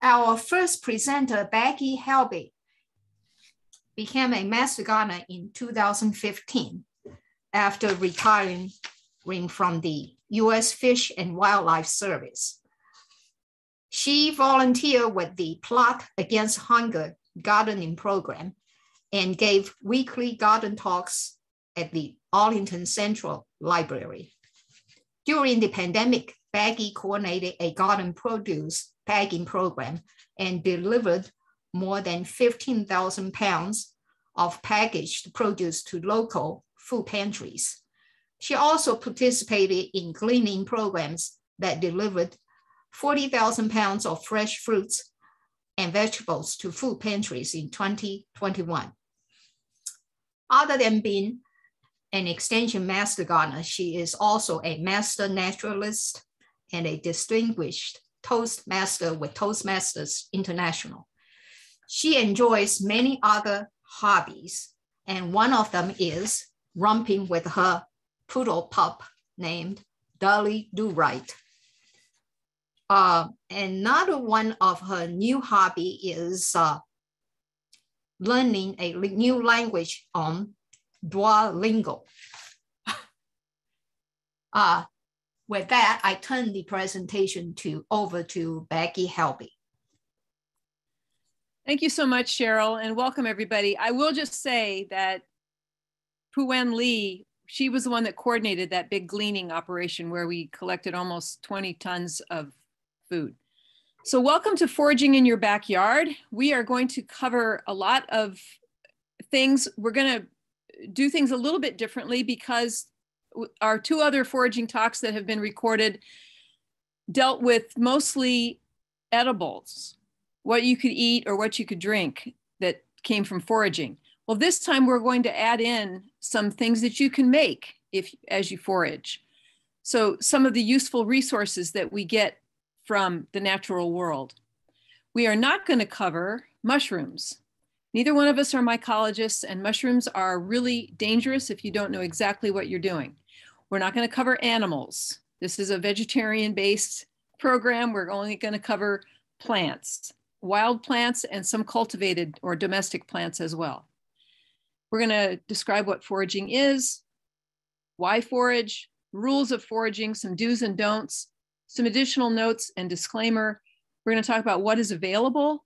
Our first presenter, Becky Halbe, became a master gardener in 2015 after retiring from the US Fish and Wildlife Service. She volunteered with the Plot Against Hunger gardening program and gave weekly garden talks at the Arlington Central Library. During the pandemic, Becky coordinated a garden produce bagging program and delivered more than 15,000 pounds of packaged produce to local food pantries. She also participated in gleaning programs that delivered 40,000 pounds of fresh fruits and vegetables to food pantries in 2021. Other than being an extension master gardener, she is also a master naturalist and a distinguished Toastmaster with Toastmasters International. She enjoys many other hobbies, and one of them is romping with her poodle pup named Dolly Do Right. Uh, another one of her new hobby is uh, learning a new language on Duolingo. uh, with that, I turn the presentation to over to Becky Halbe. Thank you so much, Cheryl, and welcome everybody. I will just say that Puwen Lee, she was the one that coordinated that big gleaning operation where we collected almost 20 tons of food. So welcome to Foraging in Your Backyard. We are going to cover a lot of things. We're gonna do things a little bit differently because our two other foraging talks that have been recorded dealt with mostly edibles, what you could eat or what you could drink that came from foraging. Well, this time we're going to add in some things that you can make if as you forage. So some of the useful resources that we get from the natural world. We are not going to cover mushrooms. Neither one of us are mycologists, and mushrooms are really dangerous if you don't know exactly what you're doing. We're not going to cover animals. This is a vegetarian based program. We're only going to cover plants, wild plants, and some cultivated or domestic plants as well. We're going to describe what foraging is, why forage, rules of foraging, some do's and don'ts, some additional notes and disclaimer. We're going to talk about what is available.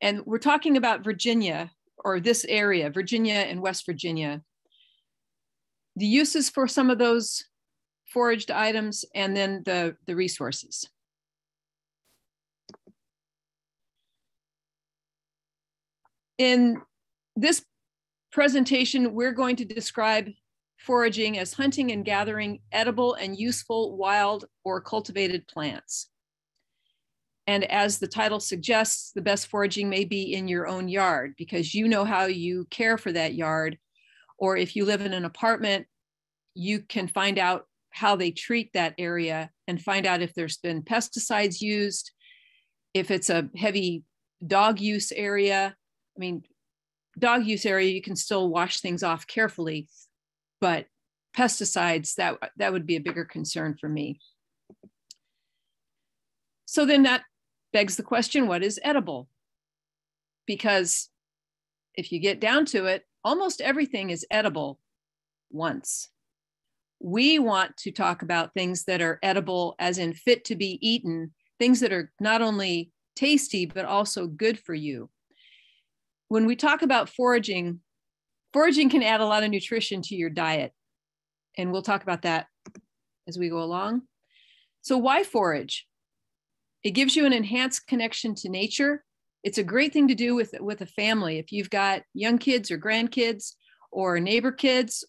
And we're talking about Virginia or this area, Virginia and West Virginia, the uses for some of those foraged items, and then the, the resources. In this presentation, we're going to describe foraging as hunting and gathering edible and useful wild or cultivated plants. And as the title suggests, the best foraging may be in your own yard because you know how you care for that yard or if you live in an apartment, you can find out how they treat that area and find out if there's been pesticides used, if it's a heavy dog use area. I mean, dog use area, you can still wash things off carefully, but pesticides, that, that would be a bigger concern for me. So then that begs the question, what is edible? Because if you get down to it, almost everything is edible once. We want to talk about things that are edible, as in fit to be eaten, things that are not only tasty, but also good for you. When we talk about foraging, foraging can add a lot of nutrition to your diet. And we'll talk about that as we go along. So, why forage? It gives you an enhanced connection to nature. It's a great thing to do with with a family. If you've got young kids or grandkids or neighbor kids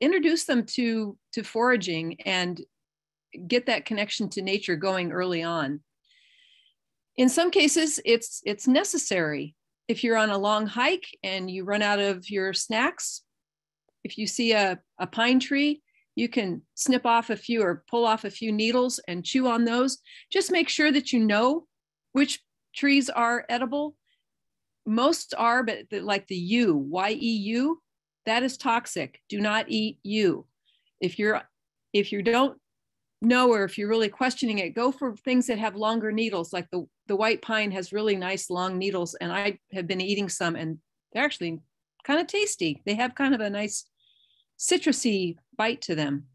introduce them to to foraging and get that connection to nature going early on. In some cases it's it's necessary. If you're on a long hike and you run out of your snacks if you see a, a pine tree you can snip off a few or pull off a few needles and chew on those just make sure that you know which trees are edible. Most are, but the, like the yew, Y-E-U, that is toxic. Do not eat yew. If you're if you don't know or if you're really questioning it, go for things that have longer needles. Like the, the white pine has really nice long needles. And I have been eating some and they're actually kind of tasty. They have kind of a nice citrusy bite to them.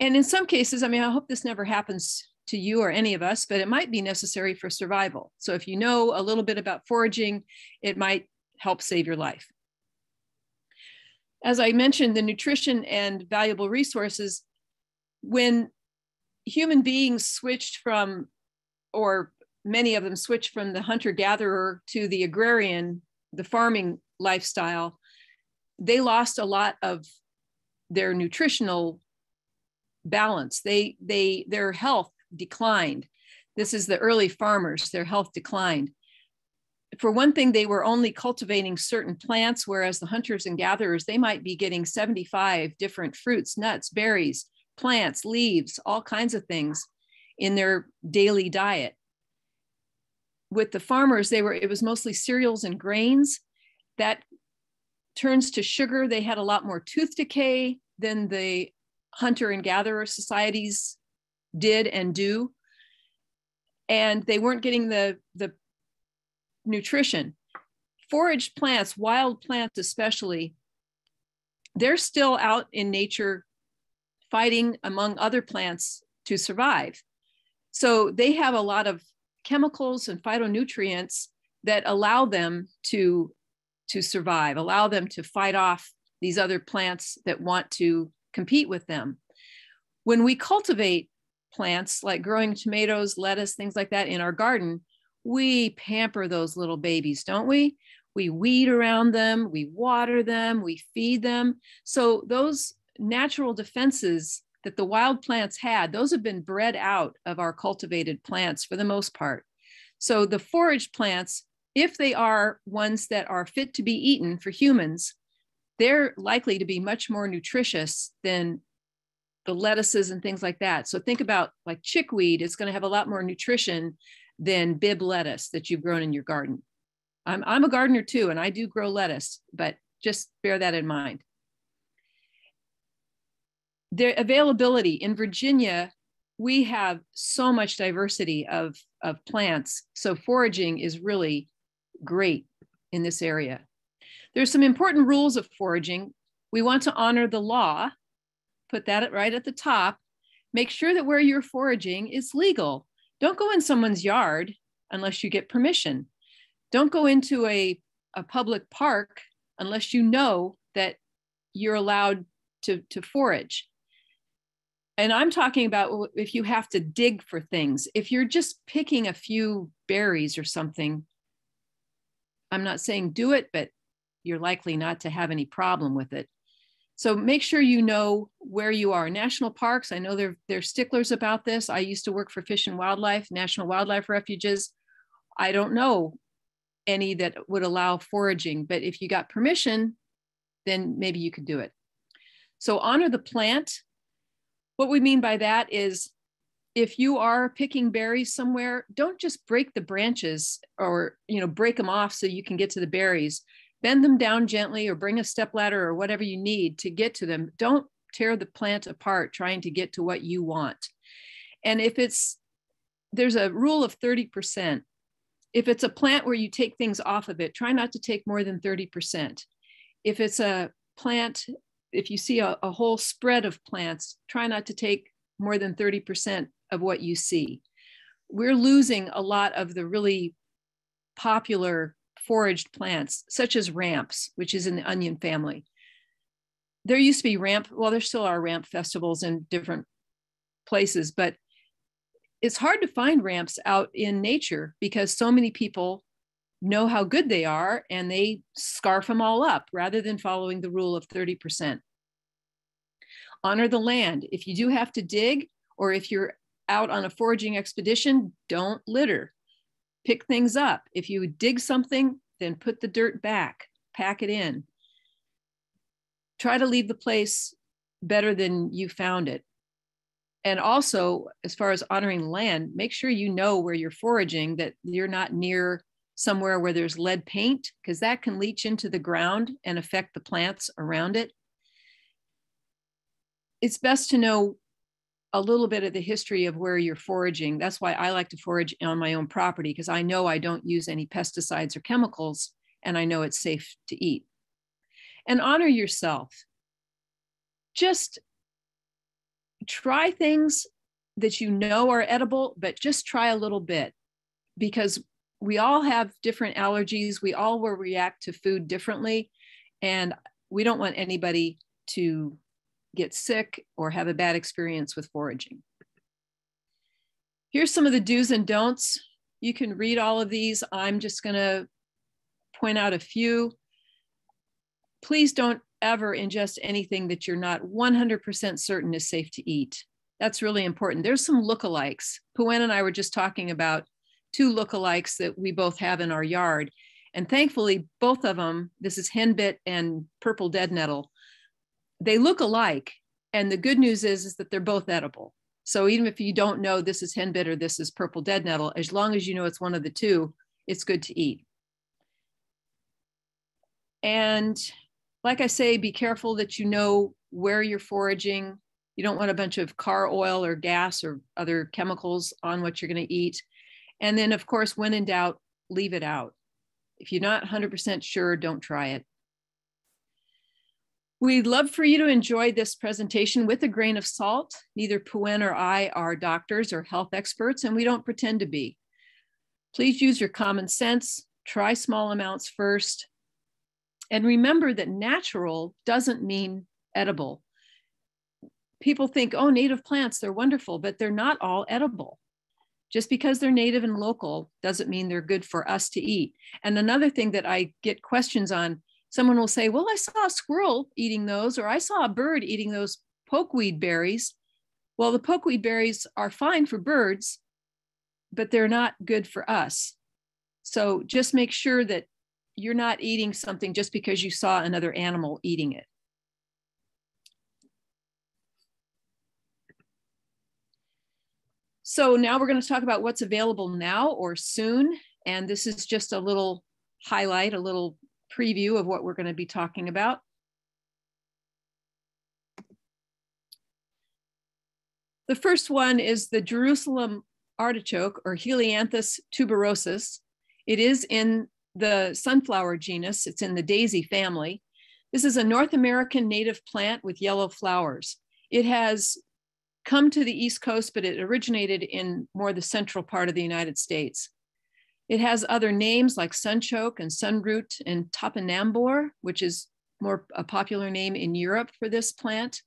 And in some cases, I mean, I hope this never happens to you or any of us, but it might be necessary for survival. So if you know a little bit about foraging, it might help save your life. As I mentioned, the nutrition and valuable resources, when human beings switched from, or many of them switched from the hunter gatherer to the agrarian, the farming lifestyle, they lost a lot of their nutritional balance. They, they, their health declined. This is the early farmers, their health declined. For one thing, they were only cultivating certain plants, whereas the hunters and gatherers, they might be getting 75 different fruits, nuts, berries, plants, leaves, all kinds of things in their daily diet. With the farmers, they were, it was mostly cereals and grains. That turns to sugar. They had a lot more tooth decay than the hunter and gatherer societies did and do. And they weren't getting the, the nutrition. Foraged plants, wild plants especially, they're still out in nature fighting among other plants to survive. So they have a lot of chemicals and phytonutrients that allow them to, to survive, allow them to fight off these other plants that want to compete with them. When we cultivate plants like growing tomatoes, lettuce, things like that in our garden, we pamper those little babies, don't we? We weed around them, we water them, we feed them. So those natural defenses that the wild plants had, those have been bred out of our cultivated plants for the most part. So the forage plants, if they are ones that are fit to be eaten for humans, they're likely to be much more nutritious than the lettuces and things like that. So think about like chickweed it's going to have a lot more nutrition than Bibb lettuce that you've grown in your garden. I'm, I'm a gardener too, and I do grow lettuce, but just bear that in mind. The availability in Virginia, we have so much diversity of, of plants. So foraging is really great in this area. There's some important rules of foraging. We want to honor the law put that right at the top. Make sure that where you're foraging is legal. Don't go in someone's yard unless you get permission. Don't go into a, a public park unless you know that you're allowed to, to forage. And I'm talking about if you have to dig for things. If you're just picking a few berries or something, I'm not saying do it, but you're likely not to have any problem with it. So make sure you know where you are. National parks, I know they're, they're sticklers about this. I used to work for Fish and Wildlife, National Wildlife Refuges. I don't know any that would allow foraging, but if you got permission, then maybe you could do it. So honor the plant. What we mean by that is if you are picking berries somewhere, don't just break the branches or you know break them off so you can get to the berries bend them down gently or bring a step ladder or whatever you need to get to them. Don't tear the plant apart trying to get to what you want. And if it's, there's a rule of 30%. If it's a plant where you take things off of it, try not to take more than 30%. If it's a plant, if you see a, a whole spread of plants, try not to take more than 30% of what you see. We're losing a lot of the really popular foraged plants, such as ramps, which is in the onion family. There used to be ramp, well, there still are ramp festivals in different places, but it's hard to find ramps out in nature because so many people know how good they are and they scarf them all up rather than following the rule of 30%. Honor the land. If you do have to dig or if you're out on a foraging expedition, don't litter pick things up. If you dig something, then put the dirt back, pack it in. Try to leave the place better than you found it. And also, as far as honoring land, make sure you know where you're foraging, that you're not near somewhere where there's lead paint, because that can leach into the ground and affect the plants around it. It's best to know a little bit of the history of where you're foraging. That's why I like to forage on my own property because I know I don't use any pesticides or chemicals and I know it's safe to eat. And honor yourself. Just try things that you know are edible, but just try a little bit because we all have different allergies. We all will react to food differently. And we don't want anybody to get sick or have a bad experience with foraging. Here's some of the do's and don'ts. You can read all of these. I'm just going to point out a few. Please don't ever ingest anything that you're not 100% certain is safe to eat. That's really important. There's some lookalikes. Puwen and I were just talking about two lookalikes that we both have in our yard. And thankfully, both of them, this is henbit and purple dead nettle, they look alike. And the good news is, is that they're both edible. So even if you don't know this is henbit or this is purple dead nettle, as long as you know it's one of the two, it's good to eat. And like I say, be careful that you know where you're foraging. You don't want a bunch of car oil or gas or other chemicals on what you're going to eat. And then, of course, when in doubt, leave it out. If you're not 100% sure, don't try it. We'd love for you to enjoy this presentation with a grain of salt. Neither Puwen or I are doctors or health experts, and we don't pretend to be. Please use your common sense, try small amounts first, and remember that natural doesn't mean edible. People think, oh, native plants, they're wonderful, but they're not all edible. Just because they're native and local doesn't mean they're good for us to eat. And another thing that I get questions on someone will say, Well, I saw a squirrel eating those, or I saw a bird eating those pokeweed berries. Well, the pokeweed berries are fine for birds, but they're not good for us. So just make sure that you're not eating something just because you saw another animal eating it. So now we're going to talk about what's available now or soon. And this is just a little highlight, a little preview of what we're going to be talking about. The first one is the Jerusalem artichoke or Helianthus tuberosus. It is in the sunflower genus, it's in the daisy family. This is a North American native plant with yellow flowers. It has come to the East Coast, but it originated in more the central part of the United States. It has other names like sunchoke and sunroot and topinambur, which is more a popular name in Europe for this plant.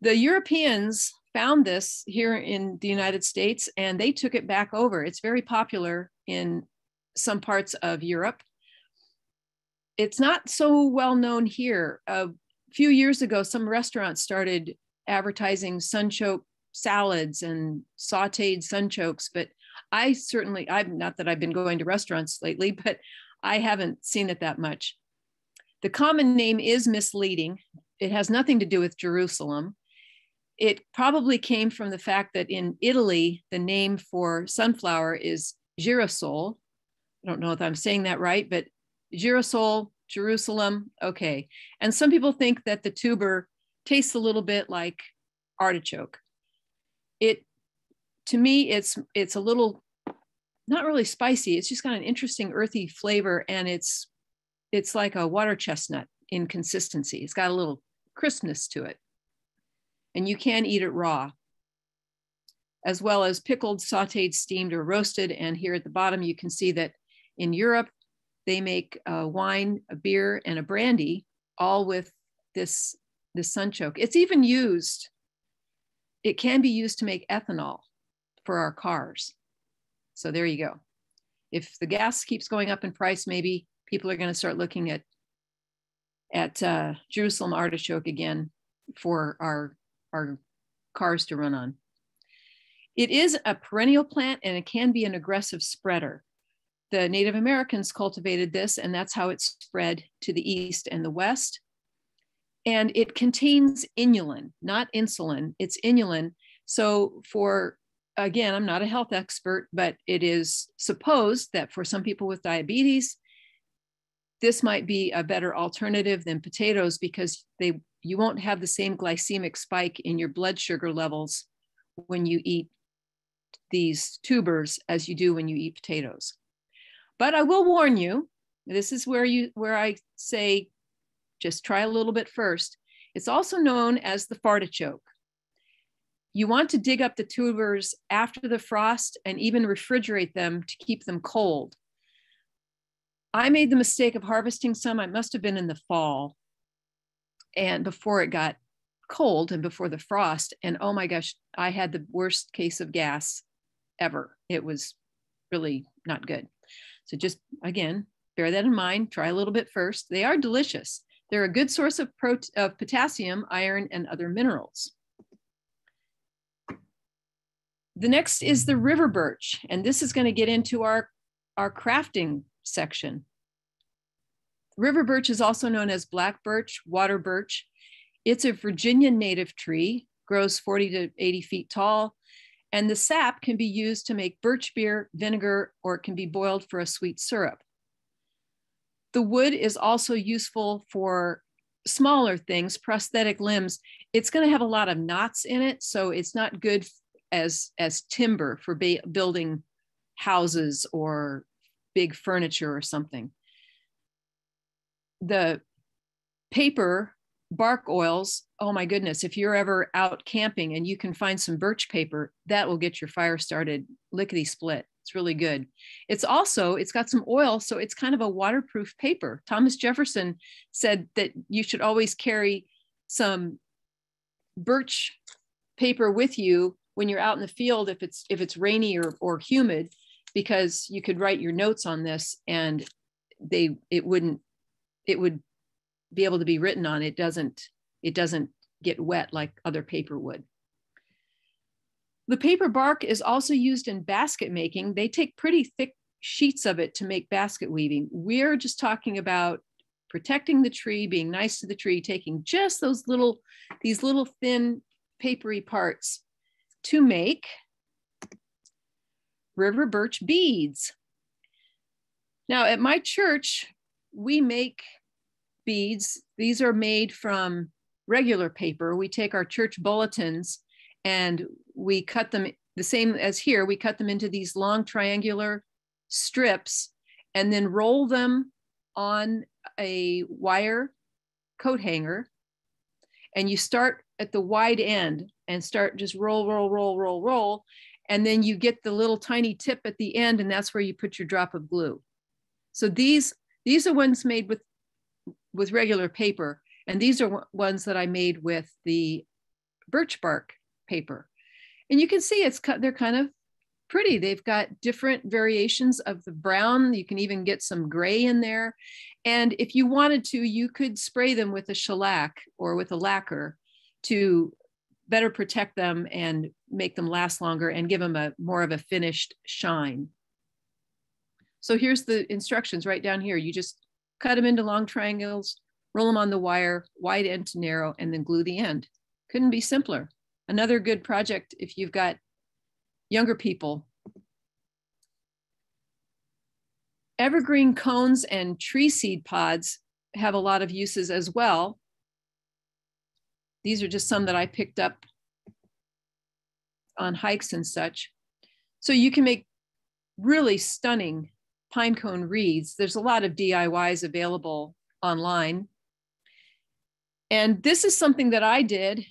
The Europeans found this here in the United States and they took it back over. It's very popular in some parts of Europe. It's not so well known here. A few years ago, some restaurants started advertising sunchoke salads and sauteed sunchokes, but I certainly, I'm not that I've been going to restaurants lately, but I haven't seen it that much. The common name is misleading. It has nothing to do with Jerusalem. It probably came from the fact that in Italy, the name for sunflower is girasole. I don't know if I'm saying that right, but girasole, Jerusalem, okay. And some people think that the tuber tastes a little bit like artichoke. It to me, it's it's a little not really spicy. It's just got an interesting earthy flavor, and it's it's like a water chestnut in consistency. It's got a little crispness to it, and you can eat it raw, as well as pickled, sautéed, steamed, or roasted. And here at the bottom, you can see that in Europe, they make a wine, a beer, and a brandy, all with this this sunchoke. It's even used. It can be used to make ethanol for our cars. So there you go. If the gas keeps going up in price, maybe people are going to start looking at at uh, Jerusalem artichoke again for our our cars to run on. It is a perennial plant and it can be an aggressive spreader. The Native Americans cultivated this, and that's how it spread to the east and the west. And it contains inulin, not insulin, it's inulin. So, for again, I'm not a health expert, but it is supposed that for some people with diabetes, this might be a better alternative than potatoes because they you won't have the same glycemic spike in your blood sugar levels when you eat these tubers as you do when you eat potatoes. But I will warn you, this is where you where I say just try a little bit first. It's also known as the fartichoke. You want to dig up the tubers after the frost and even refrigerate them to keep them cold. I made the mistake of harvesting some, I must have been in the fall and before it got cold and before the frost. And oh my gosh, I had the worst case of gas ever. It was really not good. So just again, bear that in mind. Try a little bit first. They are delicious. They're a good source of, of potassium, iron, and other minerals. The next is the river birch, and this is going to get into our, our crafting section. River birch is also known as black birch, water birch. It's a Virginia native tree, grows 40 to 80 feet tall, and the sap can be used to make birch beer, vinegar, or it can be boiled for a sweet syrup. The wood is also useful for smaller things, prosthetic limbs. It's going to have a lot of knots in it, so it's not good as, as timber for building houses or big furniture or something. The paper bark oils oh my goodness if you're ever out camping and you can find some birch paper that will get your fire started lickety split. It's really good. It's also it's got some oil so it's kind of a waterproof paper. Thomas jefferson said that you should always carry some birch paper with you when you're out in the field if it's if it's rainy or, or humid because you could write your notes on this and they it wouldn't it would be able to be written on. It doesn't, it doesn't get wet like other paper would. The paper bark is also used in basket making. They take pretty thick sheets of it to make basket weaving. We're just talking about protecting the tree, being nice to the tree, taking just those little, these little thin papery parts to make river birch beads. Now at my church, we make beads. These are made from regular paper. We take our church bulletins and we cut them the same as here. We cut them into these long triangular strips and then roll them on a wire coat hanger. And you start at the wide end and start just roll, roll, roll, roll, roll. And then you get the little tiny tip at the end, and that's where you put your drop of glue. So these these are ones made with, with regular paper. And these are ones that I made with the birch bark paper. And you can see it's cut, they're kind of pretty. They've got different variations of the brown. You can even get some gray in there. And if you wanted to, you could spray them with a shellac or with a lacquer to better protect them and make them last longer and give them a more of a finished shine. So here's the instructions right down here. You just cut them into long triangles, roll them on the wire, wide end to narrow, and then glue the end. Couldn't be simpler. Another good project if you've got younger people. Evergreen cones and tree seed pods have a lot of uses as well. These are just some that I picked up on hikes and such. So you can make really stunning pinecone reeds. There's a lot of DIYs available online. And this is something that I did.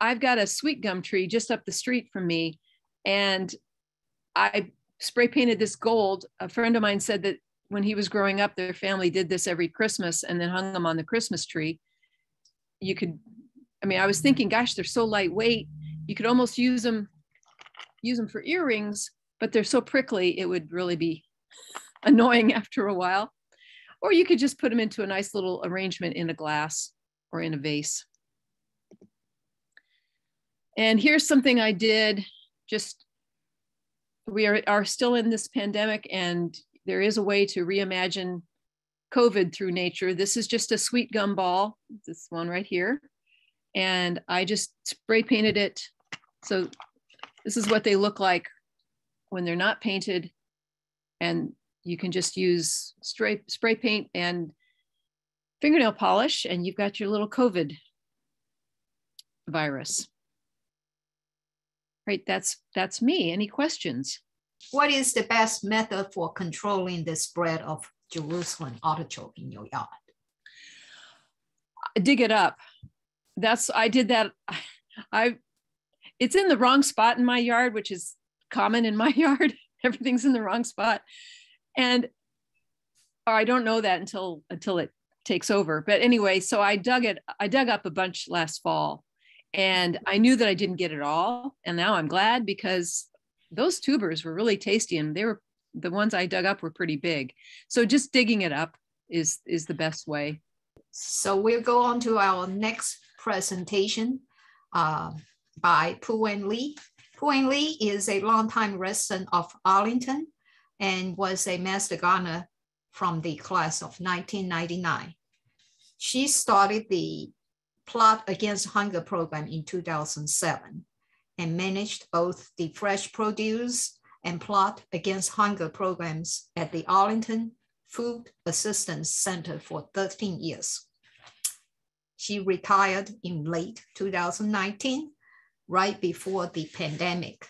I've got a sweet gum tree just up the street from me, and I spray painted this gold. A friend of mine said that when he was growing up, their family did this every Christmas and then hung them on the Christmas tree. You could, I mean, I was thinking, gosh, they're so lightweight. You could almost use them, use them for earrings, but they're so prickly, it would really be annoying after a while. Or you could just put them into a nice little arrangement in a glass or in a vase. And here's something I did just, we are, are still in this pandemic and there is a way to reimagine COVID through nature. This is just a sweet gum ball, this one right here. And I just spray painted it. So this is what they look like when they're not painted and you can just use spray, spray paint and fingernail polish and you've got your little COVID virus. Right, that's that's me. Any questions? What is the best method for controlling the spread of Jerusalem artichoke in your yard? Dig it up. That's I did that. I it's in the wrong spot in my yard, which is common in my yard. Everything's in the wrong spot. And or I don't know that until until it takes over. But anyway, so I dug it, I dug up a bunch last fall and I knew that I didn't get it all. And now I'm glad because those tubers were really tasty and they were the ones I dug up were pretty big. So just digging it up is is the best way. So we'll go on to our next presentation uh, by Puwen Lee. Puwen Lee is a longtime resident of Arlington and was a master gardener from the class of 1999. She started the Plot Against Hunger program in 2007 and managed both the fresh produce and Plot Against Hunger programs at the Arlington Food Assistance Center for 13 years. She retired in late 2019, right before the pandemic.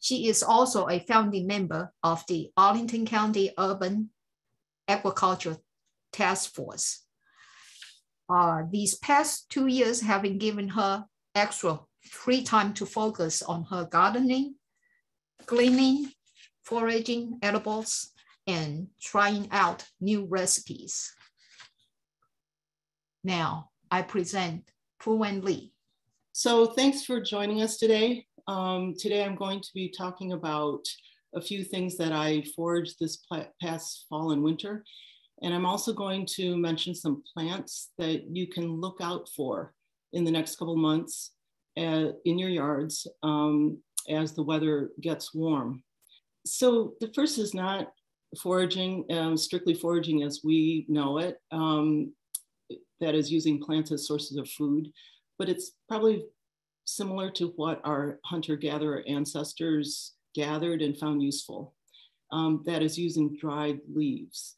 She is also a founding member of the Arlington County Urban Agriculture Task Force. Uh, these past two years having given her extra free time to focus on her gardening, gleaning, foraging edibles, and trying out new recipes. Now I present Puwen Lee. So thanks for joining us today. Um, today I'm going to be talking about a few things that I foraged this past fall and winter. And I'm also going to mention some plants that you can look out for in the next couple months uh, in your yards um, as the weather gets warm. So the first is not foraging, um, strictly foraging as we know it, um, that is using plants as sources of food, but it's probably similar to what our hunter-gatherer ancestors gathered and found useful. Um, that is using dried leaves.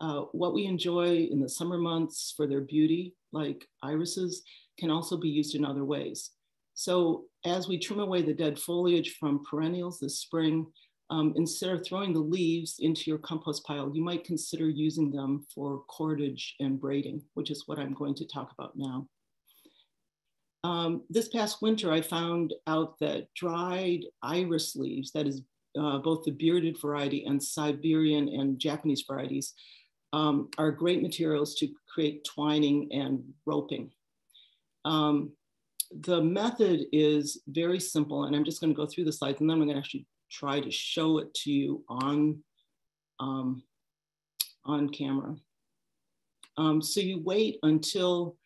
Uh, what we enjoy in the summer months for their beauty, like irises, can also be used in other ways. So as we trim away the dead foliage from perennials this spring, um, instead of throwing the leaves into your compost pile, you might consider using them for cordage and braiding, which is what I'm going to talk about now. Um, this past winter, I found out that dried iris leaves, that is uh, both the bearded variety and Siberian and Japanese varieties, um, are great materials to create twining and roping. Um, the method is very simple, and I'm just going to go through the slides, and then I'm going to actually try to show it to you on, um, on camera. Um, so you wait until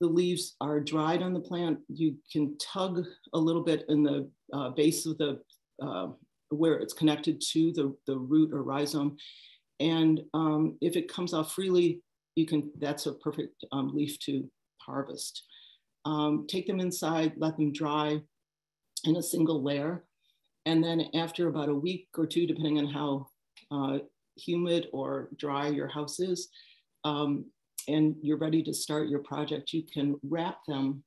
the leaves are dried on the plant. You can tug a little bit in the uh, base of the, uh, where it's connected to the, the root or rhizome. And um, if it comes off freely, you can, that's a perfect um, leaf to harvest. Um, take them inside, let them dry in a single layer. And then after about a week or two, depending on how uh, humid or dry your house is, um, and you're ready to start your project, you can wrap them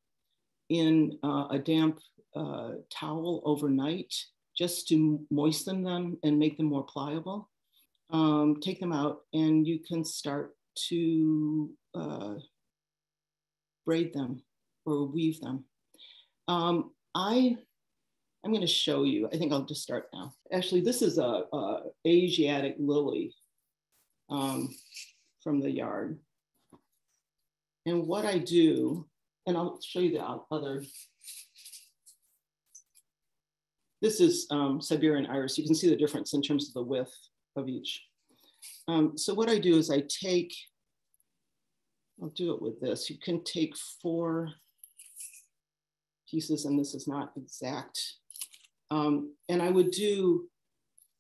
in uh, a damp uh, towel overnight just to moisten them and make them more pliable. Um, take them out and you can start to uh, braid them or weave them. Um, I I'm going to show you. I think I'll just start now. Actually, this is a, a Asiatic lily um, from the yard. And what I do, and I'll show you the other. This is um, Siberian iris. You can see the difference in terms of the width of each. Um, so what I do is I take, I'll do it with this. You can take four pieces, and this is not exact um, and I would do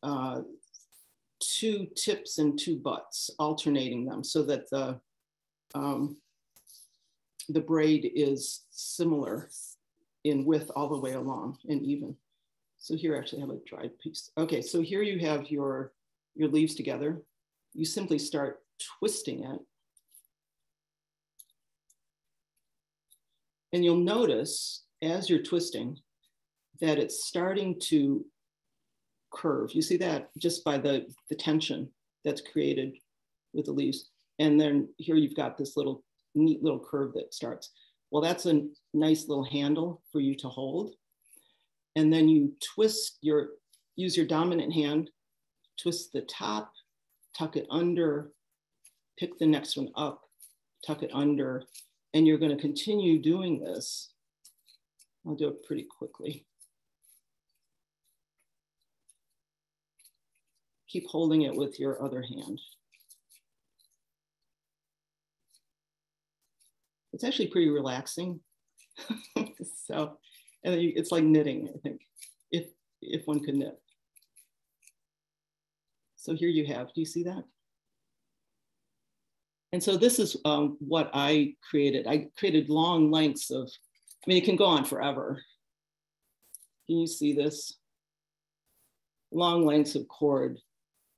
uh, two tips and two butts, alternating them so that the, um, the braid is similar in width all the way along and even. So here I actually have a dried piece. Okay, so here you have your, your leaves together. You simply start twisting it. And you'll notice as you're twisting that it's starting to curve. You see that just by the, the tension that's created with the leaves. And then here you've got this little neat little curve that starts. Well, that's a nice little handle for you to hold. And then you twist your, use your dominant hand, twist the top, tuck it under, pick the next one up, tuck it under, and you're gonna continue doing this. I'll do it pretty quickly. Keep holding it with your other hand. It's actually pretty relaxing. so, and it's like knitting, I think, if, if one could knit. So here you have, do you see that? And so this is um, what I created. I created long lengths of, I mean, it can go on forever. Can you see this? Long lengths of cord.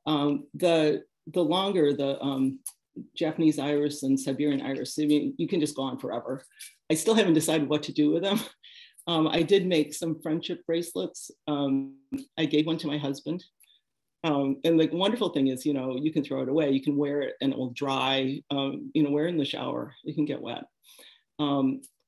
Um, the, the longer the um, Japanese iris and Siberian iris, I mean, you can just go on forever. I still haven't decided what to do with them. Um, I did make some friendship bracelets. Um, I gave one to my husband um, and the wonderful thing is, you know, you can throw it away, you can wear it and it will dry, um, you know, wear in the shower, it can get wet.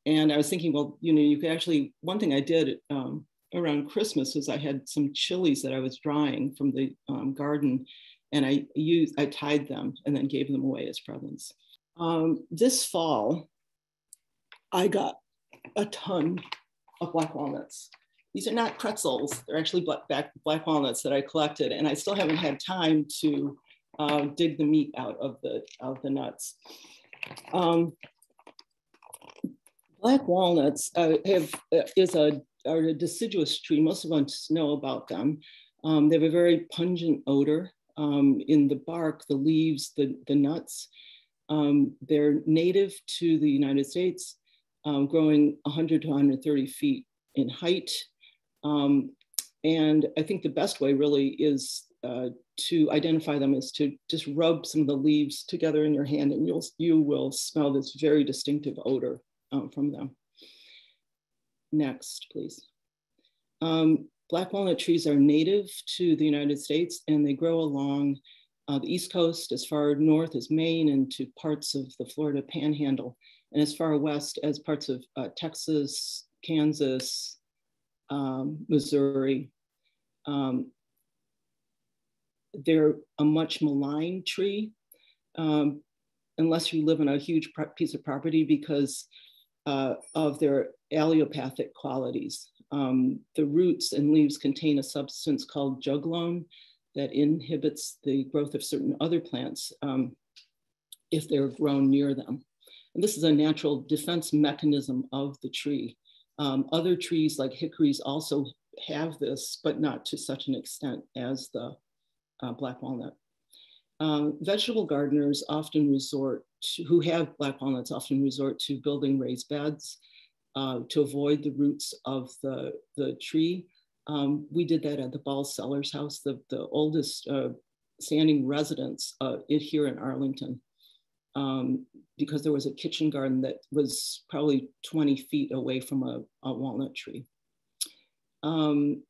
And I was thinking, well, you know, you could actually, one thing I did um, around Christmas was I had some chilies that I was drying from the um, garden and I used, I tied them and then gave them away as presents. Um, this fall, I got a ton of black walnuts these are not pretzels. They're actually black, black, walnuts that I collected, and I still haven't had time to uh, dig the meat out of the, of the nuts. Um, black walnuts uh, have, uh, is a, are a deciduous tree. Most of us know about them. Um, they have a very pungent odor um, in the bark, the leaves, the, the nuts. Um, they're native to the United States, um, growing 100 to 130 feet in height. Um, and I think the best way really is uh, to identify them is to just rub some of the leaves together in your hand and you'll, you will smell this very distinctive odor um, from them. Next, please. Um, black walnut trees are native to the United States and they grow along uh, the East Coast as far north as Maine and to parts of the Florida panhandle and as far west as parts of uh, Texas, Kansas, um, Missouri. Um, they're a much maligned tree um, unless you live on a huge piece of property because uh, of their allelopathic qualities. Um, the roots and leaves contain a substance called juglone that inhibits the growth of certain other plants um, if they're grown near them. And this is a natural defense mechanism of the tree. Um, other trees like hickories also have this, but not to such an extent as the uh, black walnut. Um, vegetable gardeners often resort to, who have black walnuts often resort to building raised beds uh, to avoid the roots of the, the tree. Um, we did that at the Ball Sellers house, the, the oldest uh, standing residence uh, here in Arlington um, because there was a kitchen garden that was probably 20 feet away from a, a walnut tree. Um,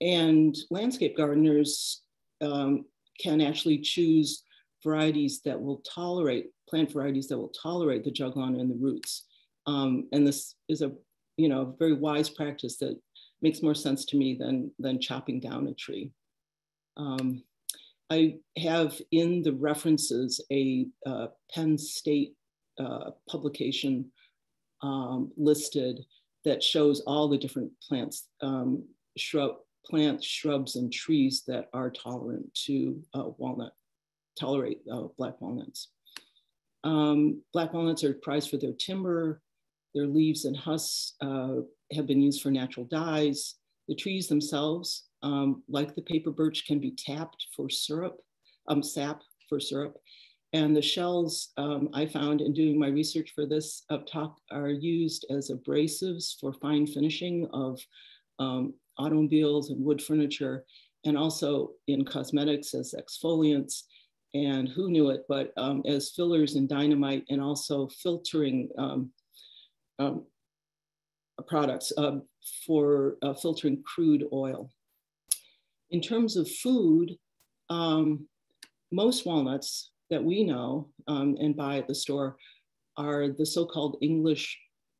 and landscape gardeners um, can actually choose varieties that will tolerate, plant varieties that will tolerate the juglone and the roots. Um, and this is a you know, very wise practice that makes more sense to me than, than chopping down a tree. Um, I have in the references a uh, Penn State uh, publication um, listed that shows all the different plants, um, shrub, plants, shrubs, and trees that are tolerant to uh, walnut, tolerate uh, black walnuts. Um, black walnuts are prized for their timber. Their leaves and husks uh, have been used for natural dyes. The trees themselves um, like the paper birch, can be tapped for syrup, um, sap for syrup. And the shells um, I found in doing my research for this up top are used as abrasives for fine finishing of um, automobiles and wood furniture, and also in cosmetics as exfoliants. And who knew it, but um, as fillers in dynamite and also filtering um, products. Uh, for uh, filtering crude oil. In terms of food, um, most walnuts that we know um, and buy at the store are the so-called English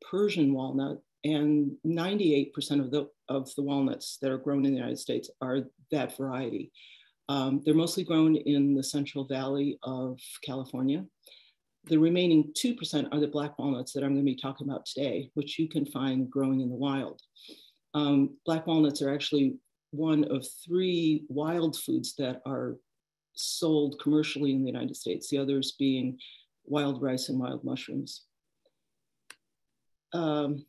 Persian walnut, and 98% of the, of the walnuts that are grown in the United States are that variety. Um, they're mostly grown in the Central Valley of California. The remaining 2% are the black walnuts that I'm gonna be talking about today, which you can find growing in the wild. Um, black walnuts are actually one of three wild foods that are sold commercially in the United States, the others being wild rice and wild mushrooms. Um,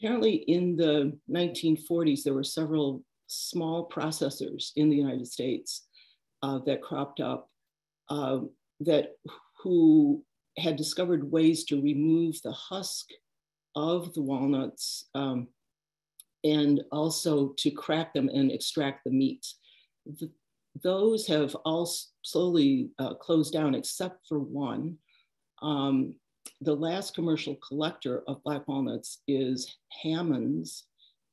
apparently in the 1940s, there were several small processors in the United States uh, that cropped up uh, that who had discovered ways to remove the husk of the walnuts um, and also to crack them and extract the meat. The, those have all slowly uh, closed down except for one. Um, the last commercial collector of black walnuts is Hammons,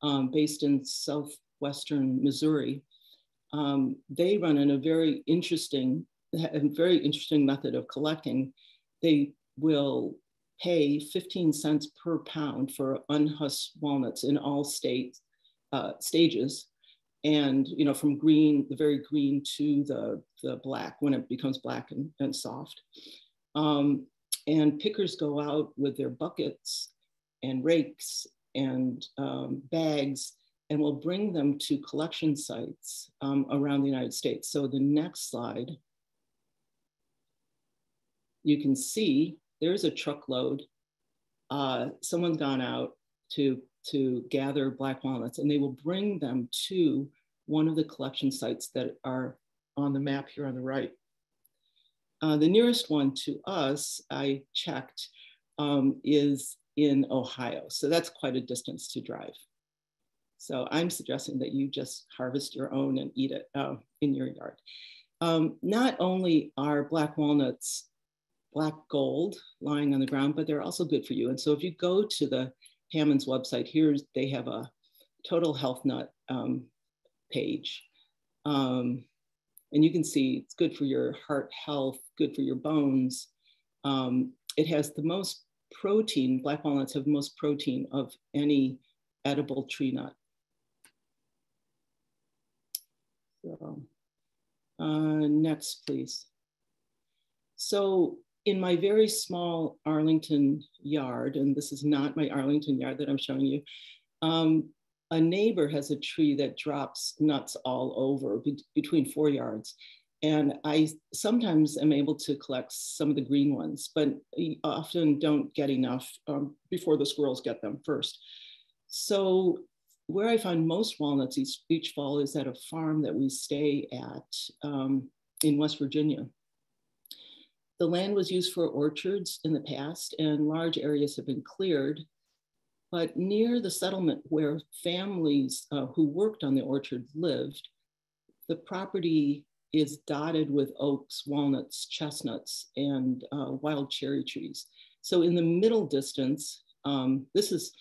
um, based in southwestern Missouri. Um, they run in a very interesting, a very interesting method of collecting. They will pay 15 cents per pound for unhusked walnuts in all states, uh, stages. And, you know, from green, the very green to the, the black when it becomes black and, and soft. Um, and pickers go out with their buckets and rakes and um, bags and will bring them to collection sites um, around the United States. So the next slide, you can see there's a truckload. Uh, someone's gone out to, to gather black walnuts and they will bring them to one of the collection sites that are on the map here on the right. Uh, the nearest one to us, I checked, um, is in Ohio. So that's quite a distance to drive. So I'm suggesting that you just harvest your own and eat it uh, in your yard. Um, not only are black walnuts black gold lying on the ground, but they're also good for you. And so if you go to the Hammons website, here they have a total health nut um, page. Um, and you can see it's good for your heart health, good for your bones. Um, it has the most protein, black walnuts have the most protein of any edible tree nut. So, uh, next, please. So in my very small Arlington yard, and this is not my Arlington yard that I'm showing you, um, a neighbor has a tree that drops nuts all over be between four yards. And I sometimes am able to collect some of the green ones, but often don't get enough um, before the squirrels get them first. So where I find most walnuts each, each fall is at a farm that we stay at um, in West Virginia. The land was used for orchards in the past and large areas have been cleared. But near the settlement where families uh, who worked on the orchards lived, the property is dotted with oaks, walnuts, chestnuts, and uh, wild cherry trees. So in the middle distance, um, this is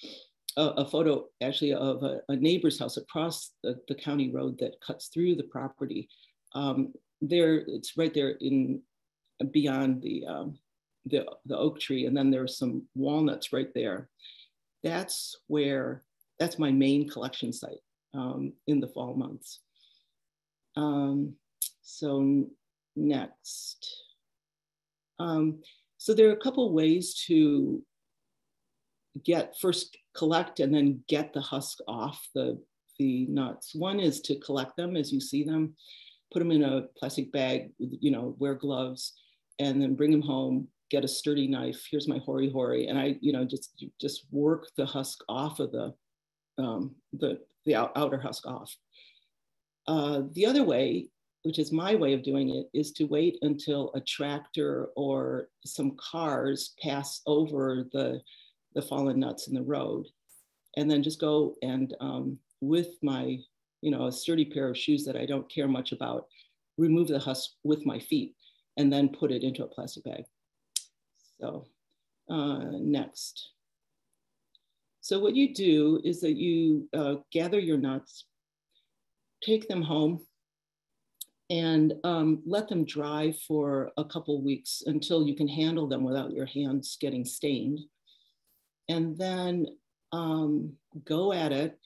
a, a, photo actually of a, a neighbor's house across the, the, county road that cuts through the property. Um, there, it's right there in beyond the, um, the, the oak tree. And then there's some walnuts right there. That's where, that's my main collection site um, in the fall months. Um, so next. Um, so there are a couple ways to get first collect and then get the husk off the, the nuts. One is to collect them as you see them, put them in a plastic bag, you know, wear gloves, and then bring them home, get a sturdy knife. Here's my hori hori, and I, you know, just just work the husk off of the um, the the outer husk off. Uh, the other way, which is my way of doing it, is to wait until a tractor or some cars pass over the the fallen nuts in the road, and then just go and um, with my, you know, a sturdy pair of shoes that I don't care much about, remove the husk with my feet and then put it into a plastic bag. So uh, next. So what you do is that you uh, gather your nuts, take them home, and um, let them dry for a couple weeks until you can handle them without your hands getting stained. And then um, go at it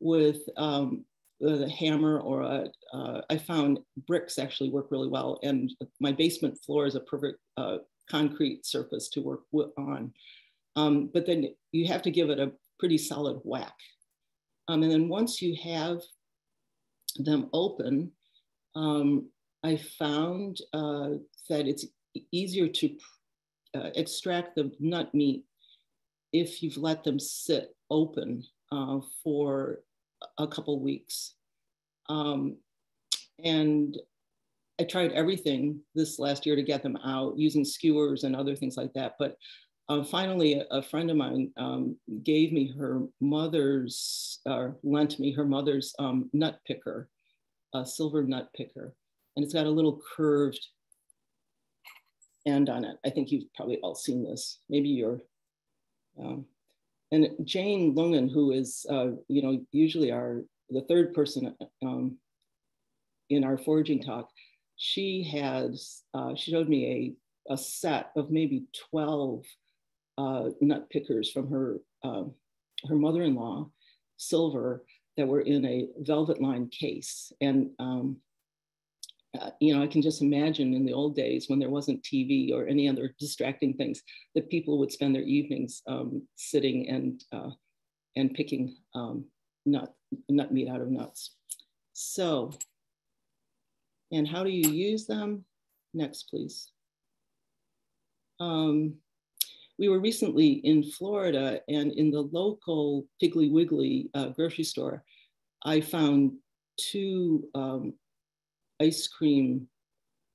with, um, with a hammer or a, uh, I found bricks actually work really well. And my basement floor is a perfect uh, concrete surface to work on. Um, but then you have to give it a pretty solid whack. Um, and then once you have them open, um, I found uh, that it's easier to uh, extract the nut meat if you've let them sit open uh, for a couple weeks. Um, and I tried everything this last year to get them out using skewers and other things like that. But uh, finally, a, a, friend of mine um, gave me her mother's, or lent me her mother's um, nut picker, a silver nut picker. And it's got a little curved end on it. I think you've probably all seen this. Maybe you're, um, and Jane Lungen, who is, uh, you know, usually our, the third person um, in our foraging talk, she has, uh, she showed me a, a set of maybe 12 uh, nut pickers from her, uh, her mother-in-law, silver, that were in a velvet lined case. And, um, uh, you know, I can just imagine in the old days when there wasn't TV or any other distracting things that people would spend their evenings um, sitting and, uh, and picking um, nut, nut meat out of nuts. So, and how do you use them? Next, please. Um, we were recently in Florida and in the local Piggly Wiggly uh, grocery store, I found two um, ice cream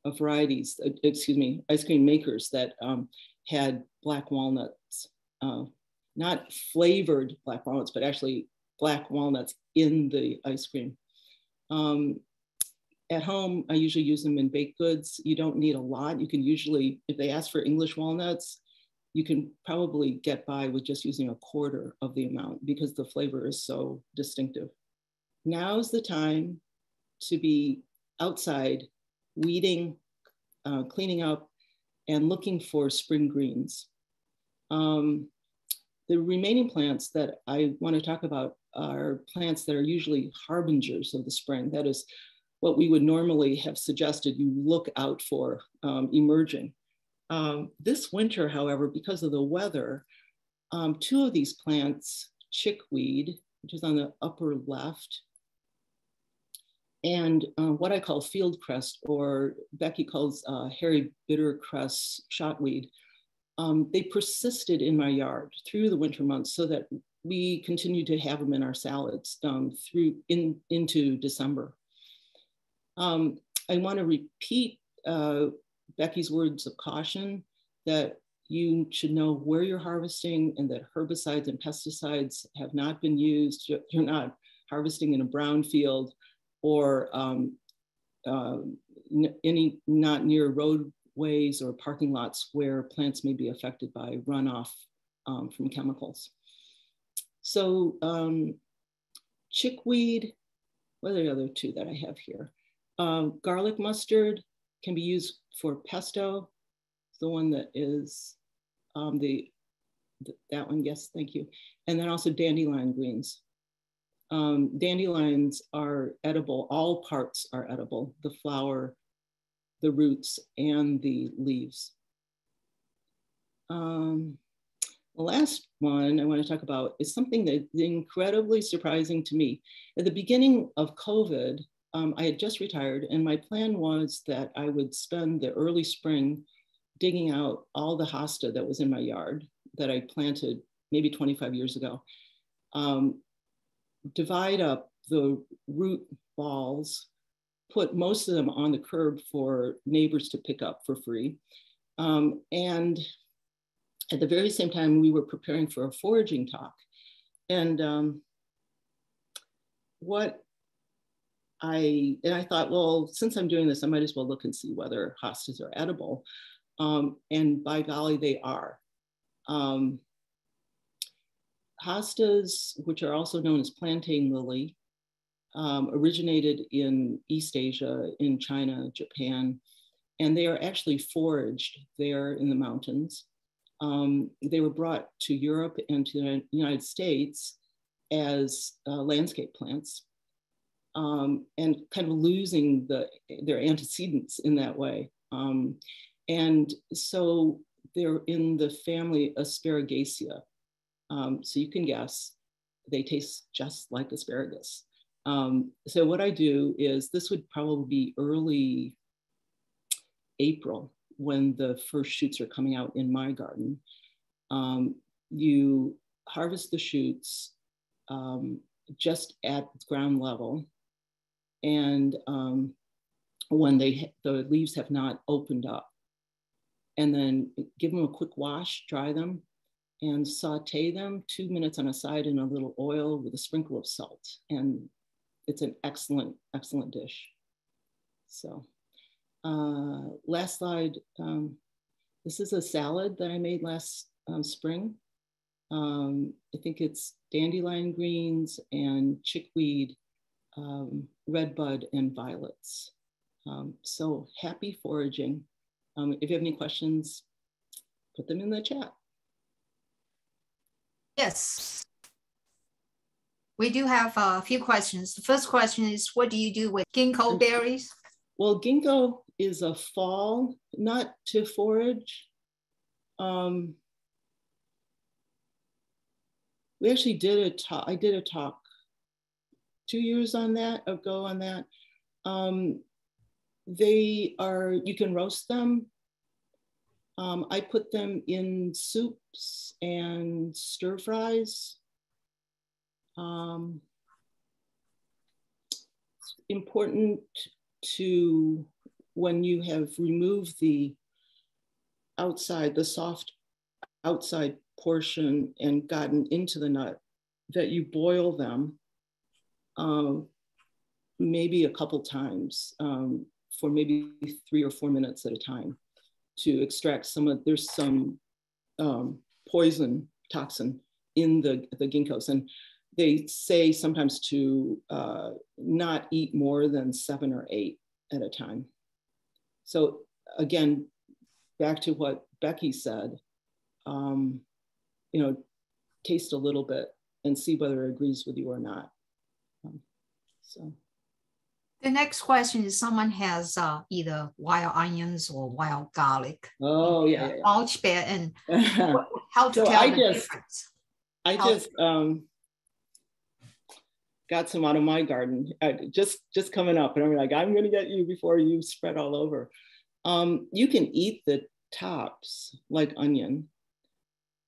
uh, varieties, uh, excuse me, ice cream makers that um, had black walnuts, uh, not flavored black walnuts, but actually black walnuts in the ice cream. Um, at home, I usually use them in baked goods. You don't need a lot. You can usually, if they ask for English walnuts, you can probably get by with just using a quarter of the amount because the flavor is so distinctive. Now's the time to be outside weeding, uh, cleaning up, and looking for spring greens. Um, the remaining plants that I want to talk about are plants that are usually harbingers of the spring. That is what we would normally have suggested you look out for um, emerging. Um, this winter, however, because of the weather, um, two of these plants, chickweed, which is on the upper left, and uh, what I call field cress, or Becky calls uh, hairy bitter cress shotweed, um, they persisted in my yard through the winter months so that we continued to have them in our salads um, through in, into December. Um, I want to repeat uh, Becky's words of caution that you should know where you're harvesting and that herbicides and pesticides have not been used. You're not harvesting in a brown field or um, uh, any not near roadways or parking lots where plants may be affected by runoff um, from chemicals. So um, chickweed, what are the other two that I have here? Um, garlic mustard can be used for pesto, the one that is um, the, the, that one, yes, thank you. And then also dandelion greens. Um, dandelions are edible, all parts are edible, the flower, the roots, and the leaves. Um, the last one I want to talk about is something that's incredibly surprising to me. At the beginning of COVID, um, I had just retired, and my plan was that I would spend the early spring digging out all the hosta that was in my yard that I planted maybe 25 years ago. Um, divide up the root balls, put most of them on the curb for neighbors to pick up for free. Um, and at the very same time, we were preparing for a foraging talk. And um, what I, and I thought, well, since I'm doing this, I might as well look and see whether hostas are edible. Um, and by golly, they are. Um, hostas, which are also known as plantain lily, um, originated in East Asia, in China, Japan, and they are actually foraged there in the mountains. Um, they were brought to Europe and to the United States as uh, landscape plants um, and kind of losing the, their antecedents in that way. Um, and so they're in the family Asparagaceae. Um, so you can guess they taste just like asparagus. Um, so what I do is this would probably be early April when the first shoots are coming out in my garden. Um, you harvest the shoots um, just at ground level. And um, when they the leaves have not opened up, and then give them a quick wash, dry them, and saute them two minutes on a side in a little oil with a sprinkle of salt. And it's an excellent, excellent dish. So uh, last slide. Um, this is a salad that I made last um, spring. Um, I think it's dandelion greens and chickweed, um, red bud, and violets. Um, so happy foraging. Um, if you have any questions, put them in the chat. Yes. We do have a few questions. The first question is, what do you do with ginkgo berries? Well, ginkgo is a fall nut to forage. Um, we actually did a talk, I did a talk two years on that, ago on that. Um, they are, you can roast them. Um, I put them in soups and stir fries. Um, important to when you have removed the outside, the soft outside portion and gotten into the nut, that you boil them um, maybe a couple times um, for maybe three or four minutes at a time to extract some of, there's some um, poison toxin in the, the ginkgos. And they say sometimes to uh, not eat more than seven or eight at a time. So again, back to what Becky said, um, you know, taste a little bit and see whether it agrees with you or not. So. The next question is someone has uh, either wild onions or wild garlic. Oh yeah, yeah, mulch bed and how to so tell I the just, difference. I how just um, got some out of my garden, uh, just just coming up, and I'm like, I'm gonna get you before you spread all over. Um, you can eat the tops like onion,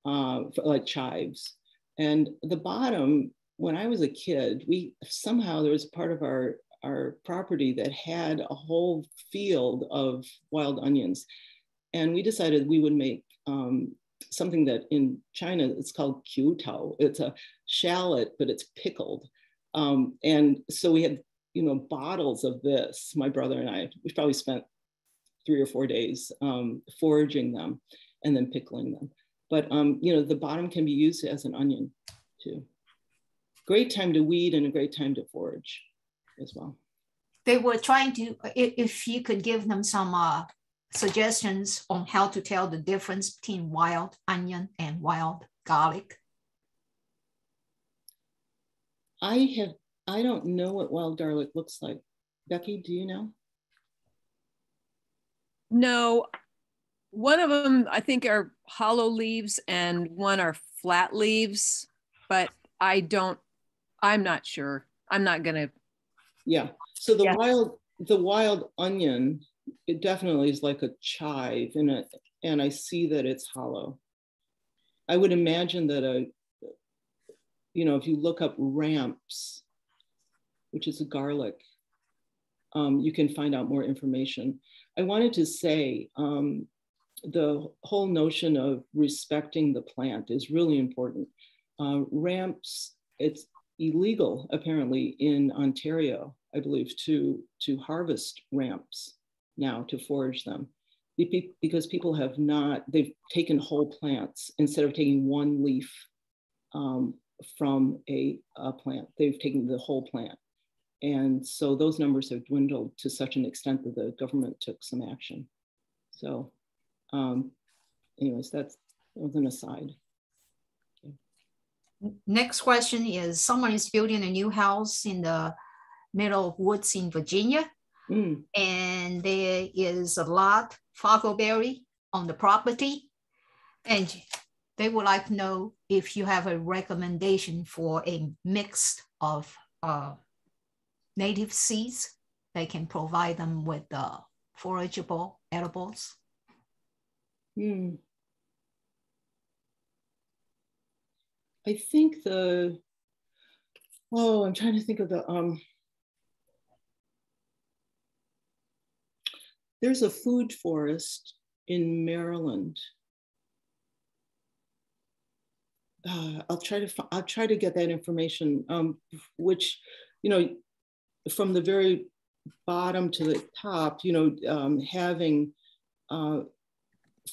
uh, like chives, and the bottom. When I was a kid, we somehow there was part of our our property that had a whole field of wild onions, and we decided we would make um, something that in China it's called tao. It's a shallot, but it's pickled um, and so we had, you know, bottles of this, my brother and I, we probably spent three or four days um, foraging them and then pickling them. But, um, you know, the bottom can be used as an onion too. Great time to weed and a great time to forage as well. They were trying to, if you could give them some uh, suggestions on how to tell the difference between wild onion and wild garlic. I have, I don't know what wild garlic looks like. Becky, do you know? No, one of them I think are hollow leaves and one are flat leaves, but I don't, I'm not sure. I'm not gonna. Yeah, so the yeah. wild, the wild onion, it definitely is like a chive and, a, and I see that it's hollow. I would imagine that a, you know, if you look up ramps, which is a garlic, um, you can find out more information. I wanted to say um, the whole notion of respecting the plant is really important. Uh, ramps, it's illegal apparently in Ontario, I believe, to, to harvest ramps now, to forage them. Because people have not, they've taken whole plants instead of taking one leaf um, from a, a, plant. They've taken the whole plant. And so those numbers have dwindled to such an extent that the government took some action. So um, anyways, that's that was an aside. Next question is someone is building a new house in the middle of woods in Virginia. Mm. And there is a lot farkleberry on the property. And they would like to know if you have a recommendation for a mix of uh, native seeds. They can provide them with uh, forageable edibles. Hmm. I think the, oh, I'm trying to think of the, um, there's a food forest in Maryland. Uh, I'll try to I'll try to get that information, um, which, you know, from the very bottom to the top, you know, um, having uh,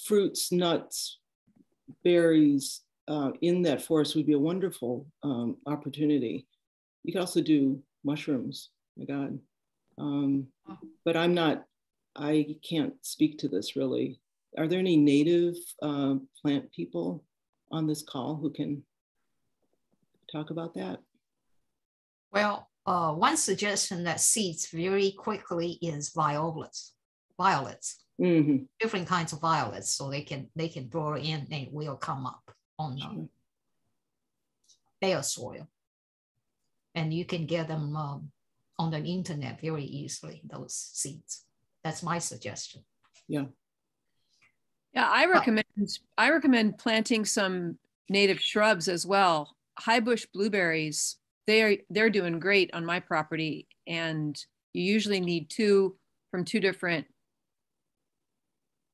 fruits, nuts, berries uh, in that forest would be a wonderful um, opportunity. You could also do mushrooms, my God. Um, but I'm not, I can't speak to this really. Are there any native uh, plant people on this call who can talk about that? Well, uh, one suggestion that seeds very quickly is violets. Violets mm-hmm. different kinds of violets, so they can they can grow in and it will come up on the bare soil, and you can get them um, on the internet very easily. Those seeds. That's my suggestion. Yeah. Yeah, I recommend I recommend planting some native shrubs as well. High bush blueberries, they are they're doing great on my property, and you usually need two from two different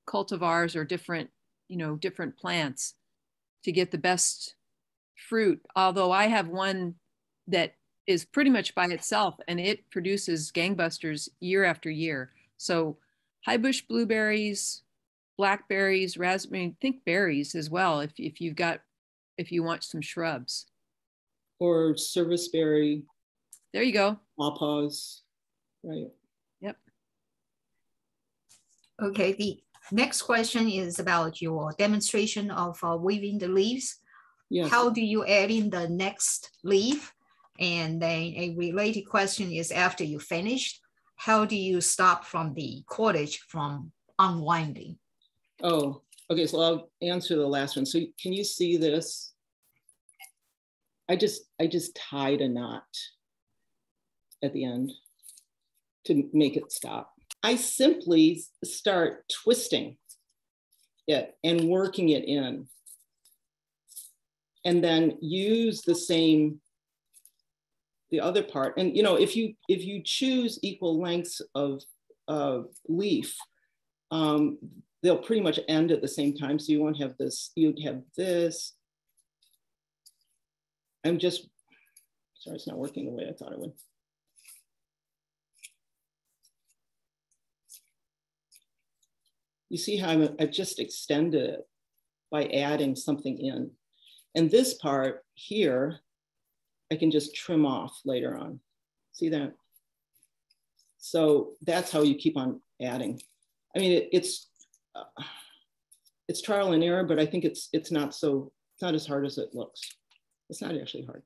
cultivars or different, you know, different plants to get the best fruit. Although I have one that is pretty much by itself and it produces gangbusters year after year. So high bush blueberries, blackberries, raspberry, think berries as well if, if you've got, if you want some shrubs. Or serviceberry. There you go. Pawpaws, right. Yep. Okay, the Next question is about your demonstration of uh, weaving the leaves. Yes. How do you add in the next leaf? And then a related question is after you finished, how do you stop from the cordage from unwinding? Oh, okay. So I'll answer the last one. So can you see this? I just I just tied a knot at the end to make it stop. I simply start twisting it and working it in. And then use the same, the other part. And you know, if you if you choose equal lengths of uh, leaf, um, they'll pretty much end at the same time. So you won't have this, you'd have this. I'm just, sorry, it's not working the way I thought it would. You see how i have just extended it by adding something in. And this part here, I can just trim off later on. See that? So that's how you keep on adding. I mean, it, it's uh, it's trial and error, but I think it's it's not so it's not as hard as it looks. It's not actually hard.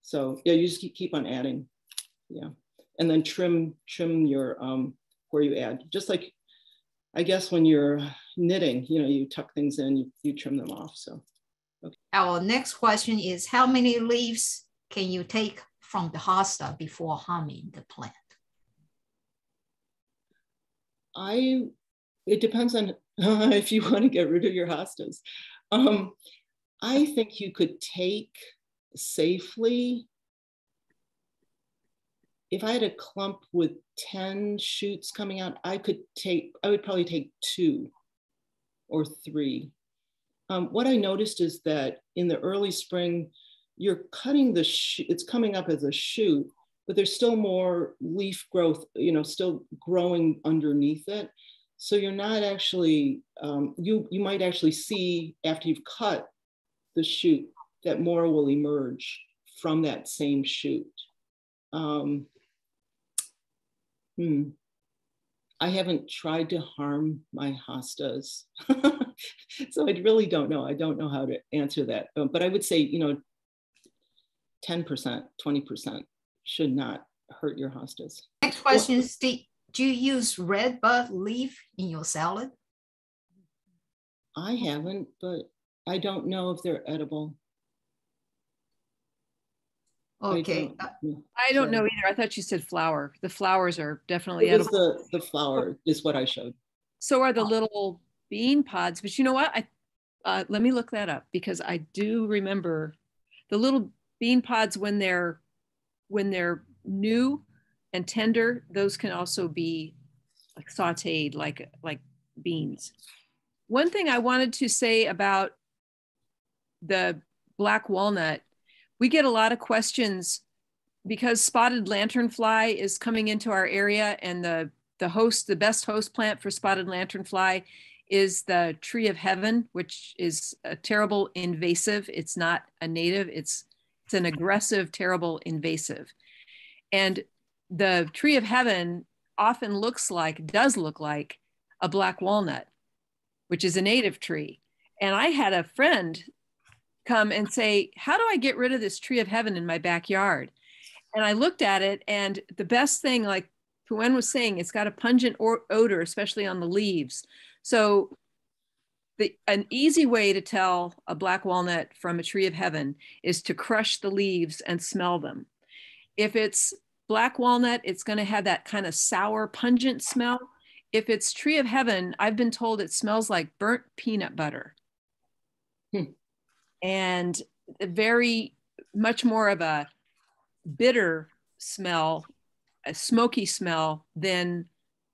So yeah, you just keep, keep on adding, yeah, and then trim trim your um, where you add, just like I guess when you're knitting, you know, you tuck things in, you, you trim them off. So, okay. Our next question is how many leaves can you take from the hosta before harming the plant? I, it depends on uh, if you want to get rid of your hostas. Um, I think you could take safely if I had a clump with 10 shoots coming out, I could take, I would probably take two or three. Um, what I noticed is that in the early spring, you're cutting the, it's coming up as a shoot, but there's still more leaf growth, you know, still growing underneath it. So you're not actually, um, you, you might actually see after you've cut the shoot that more will emerge from that same shoot. Um, hmm. I haven't tried to harm my hostas. so I really don't know. I don't know how to answer that. Um, but I would say, you know, 10%, 20% should not hurt your hostas. Next question is, do you use red bud leaf in your salad? I haven't, but I don't know if they're edible. Okay. I don't, I don't know either. I thought you said flower. The flowers are definitely it. The, the flower is what I showed. So are the little bean pods. But you know what? I uh, let me look that up because I do remember the little bean pods when they're when they're new and tender. Those can also be like sautéed, like like beans. One thing I wanted to say about the black walnut we get a lot of questions because spotted lanternfly is coming into our area and the the host the best host plant for spotted lanternfly is the tree of heaven which is a terrible invasive. It's not a native. It's it's an aggressive terrible invasive. And the tree of heaven often looks like does look like a black walnut which is a native tree. And i had a friend come and say, How do I get rid of this tree of heaven in my backyard? And I looked at it, and the best thing, like Puwen was saying, it's got a pungent or- odor, especially on the leaves. So, the, an easy way to tell a black walnut from a tree of heaven is to crush the leaves and smell them. If it's black walnut, it's going to have that kind of sour, pungent smell. If it's tree of heaven, I've been told it smells like burnt peanut butter. Hmm and very much more of a bitter smell, a smoky smell than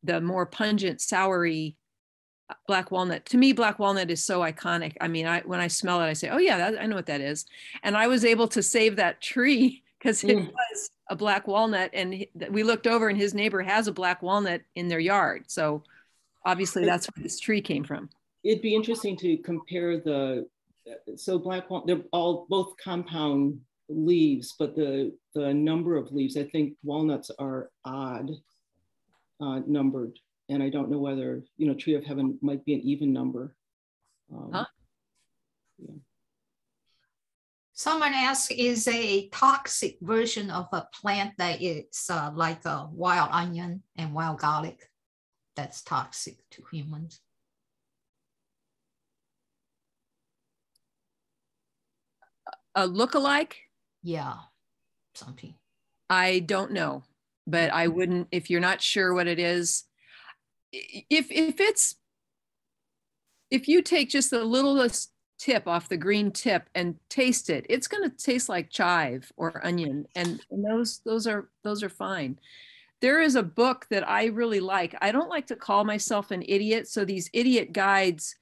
the more pungent, soury black walnut. To me, black walnut is so iconic. I mean, I when I smell it, I say, "Oh yeah, that, I know what that is." And I was able to save that tree because it mm. was a black walnut, and we looked over, and his neighbor has a black walnut in their yard. So obviously, that's where this tree came from. It'd be interesting to compare the so black walnut, they're all both compound leaves, but the, the number of leaves, I think walnuts are odd uh, numbered. And I don't know whether, you know, tree of heaven might be an even number. Um, huh? yeah. Someone asked, is a toxic version of a plant that is uh, like a wild onion and wild garlic that's toxic to humans? A look-alike? Yeah, something. I don't know, but I wouldn't if you're not sure what it is. If if it's if you take just the littlest tip off the green tip and taste it, it's going to taste like chive or onion, and, and those those are those are fine. There is a book that I really like. I don't like to call myself an idiot, so these idiot guides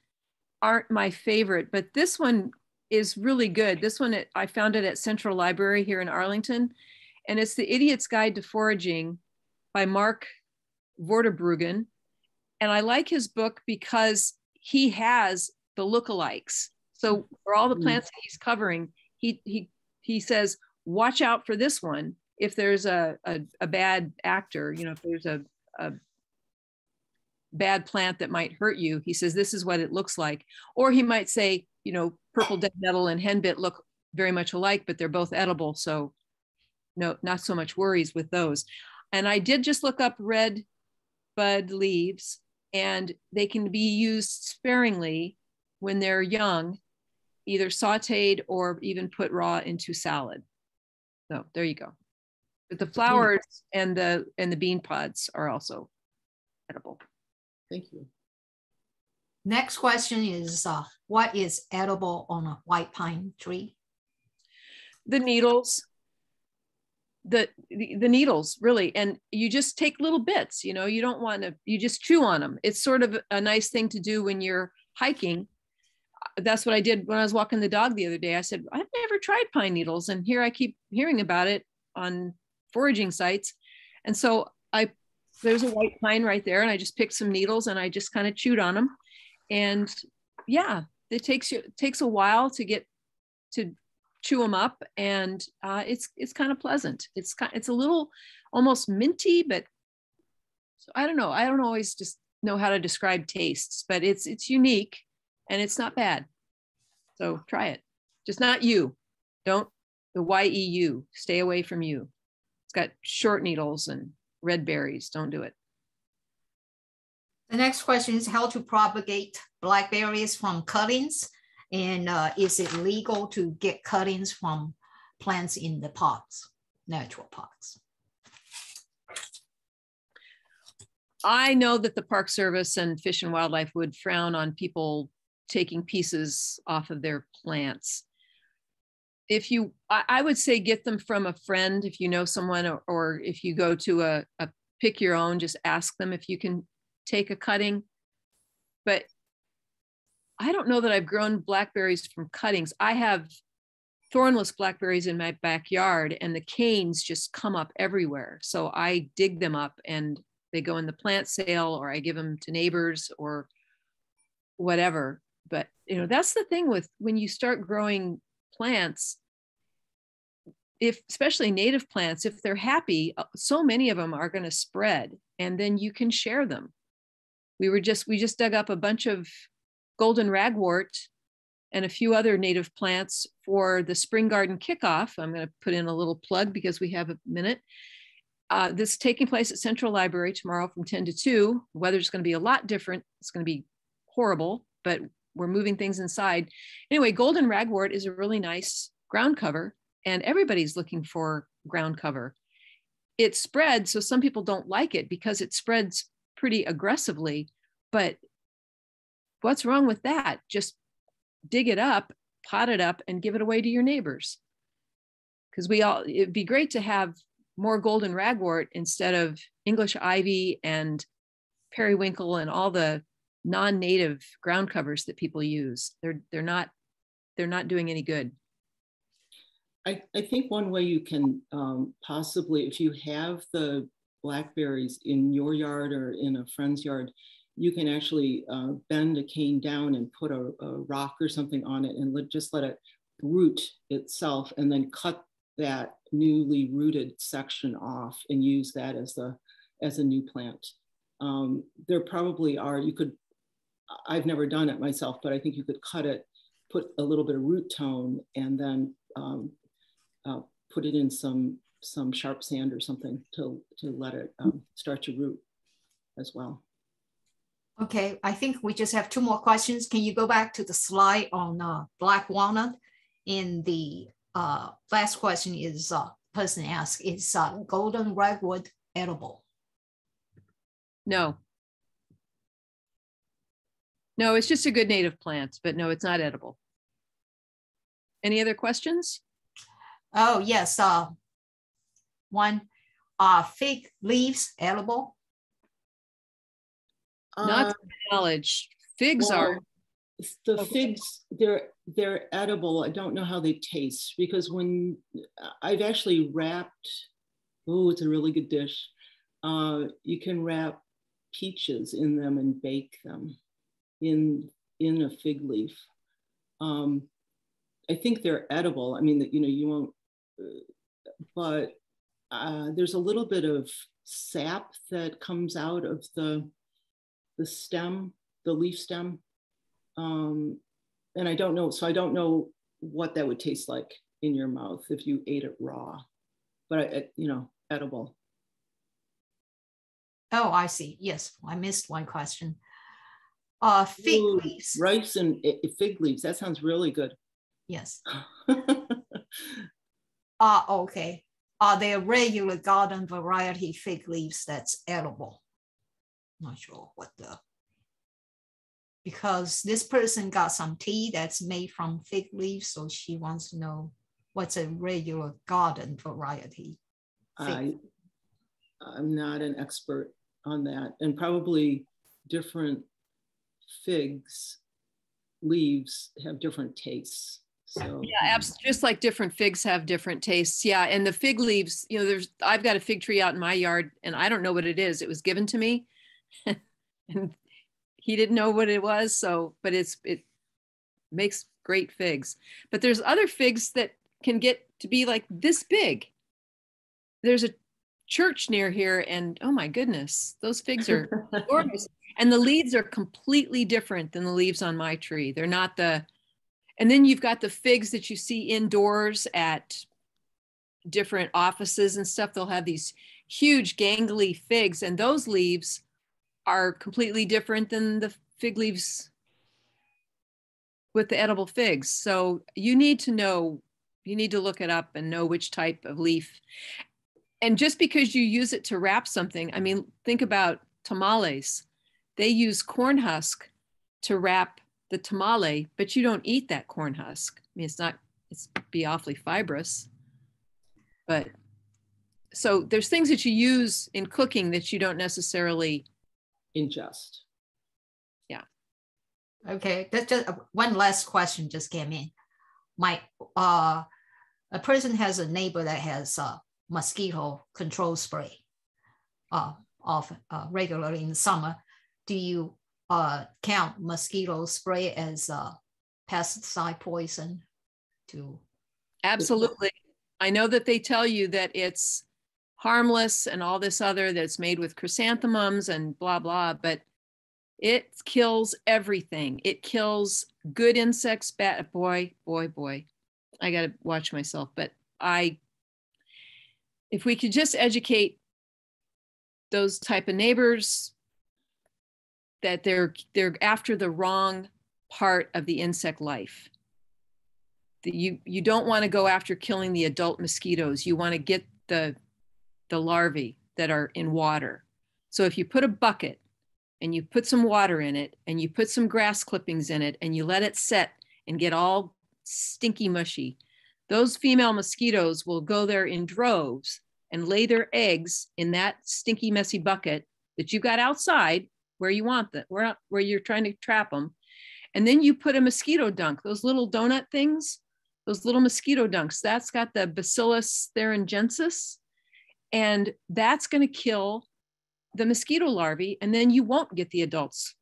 aren't my favorite, but this one is really good. This one, I found it at Central Library here in Arlington, and it's The Idiot's Guide to Foraging by Mark Vorderbruggen. And I like his book because he has the lookalikes. So for all the mm. plants that he's covering, he he he says, watch out for this one. If there's a, a, a bad actor, you know, if there's a, a bad plant that might hurt you, he says, this is what it looks like. Or he might say, you know, purple dead nettle and henbit look very much alike, but they're both edible. So no, not so much worries with those. And I did just look up red bud leaves and they can be used sparingly when they're young, either sauteed or even put raw into salad. So there you go. But the flowers and the and the bean pods are also edible. Thank you. Next question is uh, what is edible on a white pine tree? The needles. The, the, the needles really. And you just take little bits you know you don't want to you just chew on them it's sort of a nice thing to do when you're hiking. That's what i did when i was walking the dog the other day. I said i've never tried pine needles and here i keep hearing about it on foraging sites. And so i there's a white pine right there and i just picked some needles and i just kind of chewed on them and yeah it takes yew takes a while to get to chew them up, and uh, it's it's kind of pleasant. It's kind it's a little almost minty, but so I don't know. I don't always just know how to describe tastes, but it's it's unique and it's not bad. So try it. Just not yew. Don't the yew. Stay away from you. It's got short needles and red berries. Don't do it. The next question is how to propagate blackberries from cuttings. And uh, is it legal to get cuttings from plants in the pots, natural pots? I know that the Park Service and Fish and Wildlife would frown on people taking pieces off of their plants. If you, I, I would say get them from a friend if you know someone, or, or if you go to a, a pick your own, just ask them if you can take a cutting. But I don't know that I've grown blackberries from cuttings. I have thornless blackberries in my backyard and the canes just come up everywhere. So I dig them up and they go in the plant sale or I give them to neighbors or whatever. But you know, that's the thing with when you start growing plants, if especially native plants, if they're happy, uh, so many of them are going to spread and then you can share them. We were just we just dug up a bunch of golden ragwort and a few other native plants for the spring garden kickoff. I'm going to put in a little plug because we have a minute. Uh, this is taking place at Central Library tomorrow from 10 to 2. The weather's going to be a lot different. It's going to be horrible, but we're moving things inside. Anyway, golden ragwort is a really nice ground cover, and everybody's looking for ground cover. It spreads, so some people don't like it because it spreads pretty aggressively. But what's wrong with that? Just dig it up, pot it up, and give it away to your neighbors. Because we all, it'd be great to have more golden ragwort instead of English ivy and periwinkle and all the non-native ground covers that people use. They're they're not they're not doing any good. I, I think one way you can um, possibly, if you have the blackberries in your yard or in a friend's yard, you can actually uh, bend a cane down and put a, a rock or something on it and let, just let it root itself and then cut that newly rooted section off and use that as a as a new plant. Um, there probably are, you could, I've never done it myself, but I think you could cut it, put a little bit of Rootone and then um, uh, put it in some some sharp sand or something to, to let it um, start to root as well. Okay, I think we just have two more questions. Can you go back to the slide on uh, black walnut? In the uh, last question is uh, person asked, is uh, golden ragwort edible? No. No, it's just a good native plant, but no, it's not edible. Any other questions? Oh, yes. Uh, one, are fig leaves edible? Not uh, knowledge. Figs well, are. The figs, they're they're edible. I don't know how they taste because when I've actually wrapped, oh, it's a really good dish. Uh, you can wrap peaches in them and bake them in in a fig leaf. Um, I think they're edible. I mean, that you know, you won't, uh, but uh, there's a little bit of sap that comes out of the the stem, the leaf stem. Um, and I don't know, so I don't know what that would taste like in your mouth if you ate it raw, but I, you know, edible. Oh, I see. Yes, I missed one question. Uh, fig Ooh, leaves. Rice and uh, fig leaves. That sounds really good. Yes. Ah, uh, okay. Are there regular garden variety fig leaves that's edible? not sure what the because this person got some tea that's made from fig leaves, so she wants to know what's a regular garden variety. I, I'm not an expert on that, and probably different figs leaves have different tastes. So yeah, absolutely. Just like different figs have different tastes. Yeah, and the fig leaves, you know, there's I've got a fig tree out in my yard, and I don't know what it is. It was given to me, and he didn't know what it was. So, but it's it makes great figs. But there's other figs that can get to be like this big. There's a church near here, and oh my goodness, those figs are gorgeous. and the leaves are completely different than the leaves on my tree. They're not the, and then you've got the figs that you see indoors at different offices and stuff. They'll have these huge gangly figs, and those leaves are completely different than the fig leaves with the edible figs. So you need to know, you need to look it up and know which type of leaf. And just because you use it to wrap something, I mean, think about tamales. They use corn husk to wrap the tamale, but you don't eat that corn husk. I mean, it's not, it's be awfully fibrous. But so there's things that you use in cooking that you don't necessarily ingest. Yeah. Okay, that's just uh, one last question just came in. My uh, a person has a neighbor that has a mosquito control spray, uh, of uh, regularly in the summer. Do you uh count mosquito spray as a pesticide poison? To absolutely, I know that they tell you that it's harmless and all this other that's made with chrysanthemums and blah blah, but it kills everything. It kills good insects, bad boy, boy, boy. I got to watch myself, but I if we could just educate those type of neighbors that they're they're after the wrong part of the insect life. That you you don't want to go after killing the adult mosquitoes. You want to get the the larvae that are in water. So if you put a bucket and you put some water in it and you put some grass clippings in it and you let it set and get all stinky mushy, those female mosquitoes will go there in droves and lay their eggs in that stinky, messy bucket that you got outside where you want them, where, where you're trying to trap them. And then you put a mosquito dunk, those little donut things, those little mosquito dunks, that's got the Bacillus thuringiensis. And that's going to kill the mosquito larvae, and then you won't get the adults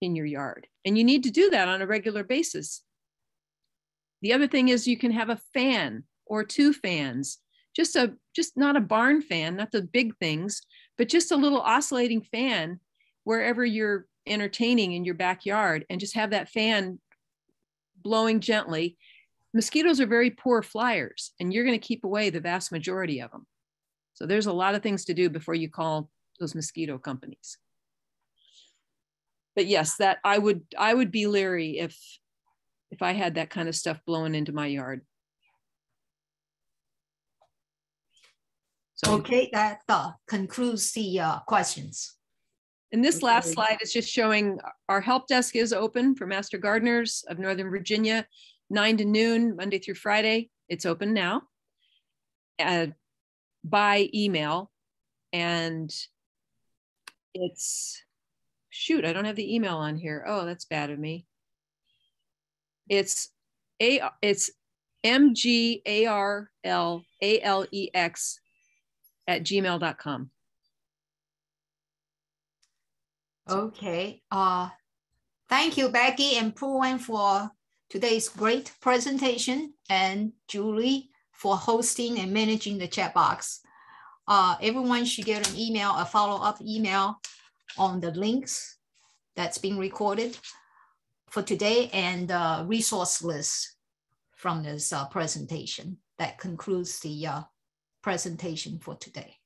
in your yard. And you need to do that on a regular basis. The other thing is you can have a fan or two fans, just a just not a barn fan, not the big things, but just a little oscillating fan wherever you're entertaining in your backyard and just have that fan blowing gently. Mosquitoes are very poor flyers and you're going to keep away the vast majority of them. So there's a lot of things to do before you call those mosquito companies. But yes, that I would I would be leery if if I had that kind of stuff blowing into my yard. So, okay, that uh, concludes the uh, questions. And this last slide is just showing our help desk is open for Master Gardeners of Northern Virginia, nine to noon, Monday through Friday. It's open now uh, by email. And it's shoot, I don't have the email on here. Oh, that's bad of me. It's a it's M G A R L A L E X at gmail.com. Okay. Uh thank you, Becky and Puwen for today's great presentation and Julie for hosting and managing the chat box uh, everyone should get an email, a follow-up email on the links that's being recorded for today and uh, resource list from this uh, presentation. That concludes the uh, presentation for today.